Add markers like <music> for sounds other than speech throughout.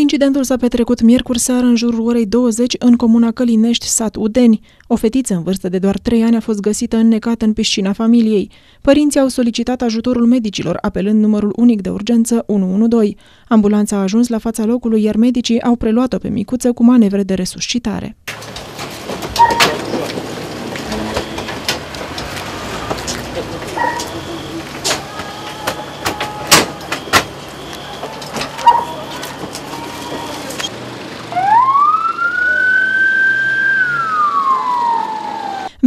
Incidentul s-a petrecut miercuri seară în jurul orei 20 în comuna Călinești, sat Udeni. O fetiță în vârstă de doar 3 ani a fost găsită înnecată în piscina familiei. Părinții au solicitat ajutorul medicilor, apelând numărul unic de urgență 112. Ambulanța a ajuns la fața locului, iar medicii au preluat-o pe micuță cu manevre de resuscitare.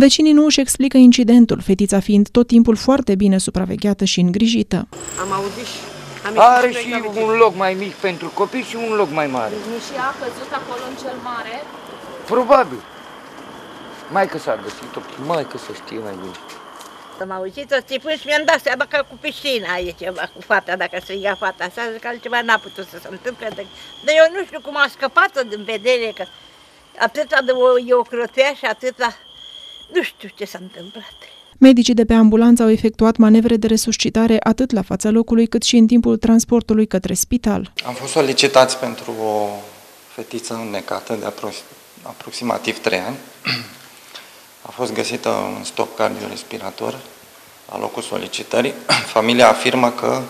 Vecinii nu își explică incidentul, fetița fiind tot timpul foarte bine supravegheată și îngrijită. Am auzit și... Am Are ieșit și noi ca un loc mai mic pentru copii și un loc mai mare. Nu și a căzut acolo în cel mare? Probabil. Mai că s-a găsit-o, mai că să știe mai bine. Am auzit-o țipând și mi-am dat seama că cu piscina e ceva cu fata, dacă se ia fata asta, zic că altceva n-a putut să se întâmple. De... Dar eu nu știu cum a scăpat-o din vedere, că atâta de o, e o crotea și atâta... Nu știu ce s-a întâmplat. Medicii de pe ambulanță au efectuat manevre de resuscitare atât la fața locului cât și în timpul transportului către spital. Am fost solicitați pentru o fetiță înnecată de apro- aproximativ 3 ani. A fost găsită în stop cardiorespirator la locul solicitării. <clears throat> Familia afirmă că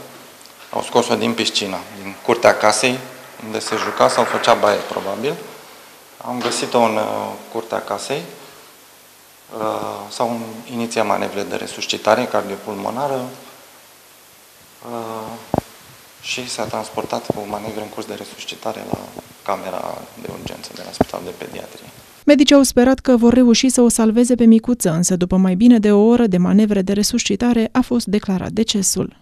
au scos-o din piscină, din curtea casei, unde se juca sau făcea baie, probabil. Am găsit-o în uh, curtea casei. Uh, S-au inițiat manevre de resuscitare cardiopulmonară uh, și s-a transportat cu manevre în curs de resuscitare la camera de urgență de la Spitalul de Pediatrie. Medicii au sperat că vor reuși să o salveze pe micuță, însă după mai bine de o oră de manevre de resuscitare a fost declarat decesul.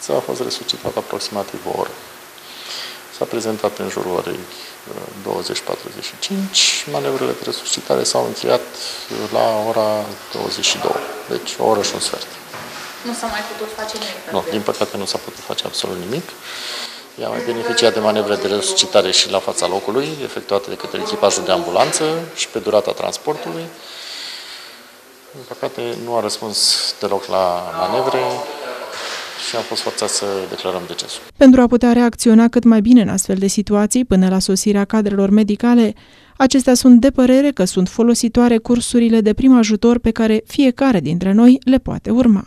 Ța a fost resuscitat aproximativ o oră. S-a prezentat în jurul orei uh, 20.45. Manevrele de resuscitare s-au încheiat uh, la ora 22, deci o oră și un sfert. Nu s-a mai putut face nimic. Nu, din păcate nu s-a putut face absolut nimic. Ea a mai beneficiat de manevre de resuscitare și la fața locului, efectuate de către echipajul de ambulanță și pe durata transportului. Din păcate nu a răspuns deloc la manevre și am fost forțați să declarăm decesul. Pentru a putea reacționa cât mai bine în astfel de situații până la sosirea cadrelor medicale, acestea sunt de părere că sunt folositoare cursurile de prim ajutor pe care fiecare dintre noi le poate urma.